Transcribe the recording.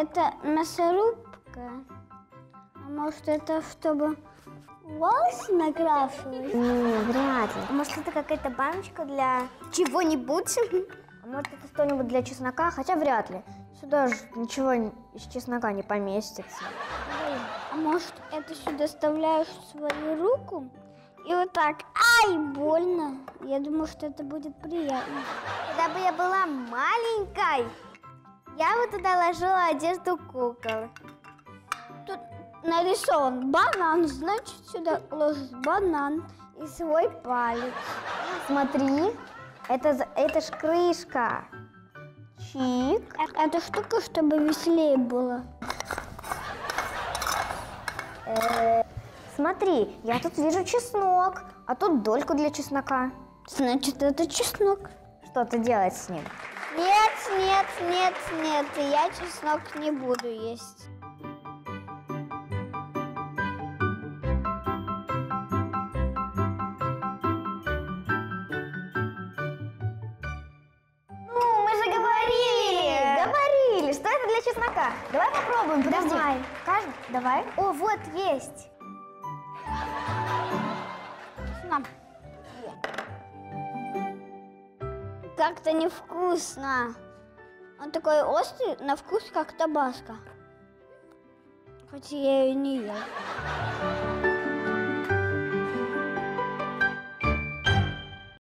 это мясорубка? А может, это чтобы волосы накрашивать? Не, вряд ли. А может, это какая-то баночка для чего-нибудь? А может, это что-нибудь для чеснока? Хотя вряд ли. Сюда же ничего из чеснока не поместится. А может, это сюда вставляешь свою руку? И вот так, ай, больно. Я думаю, что это будет приятно. Когда бы я была маленькой, я бы туда ложила одежду кукол. Тут нарисован банан, значит, сюда ложишь банан и свой палец. Смотри, это, это ж крышка. Чик. Э- Это штука, чтобы веселее было. Смотри, я тут вижу чеснок, а тут дольку для чеснока. Значит, это чеснок. Что ты делать с ним? Нет, нет, нет, нет, я чеснок не буду есть. Ну, мы же говорили! Говорили, что это для чеснока. Давай попробуем, подожди. Давай. Каждый, давай. О, вот есть. На. Как-то невкусно. Он такой острый, на вкус как табаско. Хоть я ее не ел.